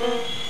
嗯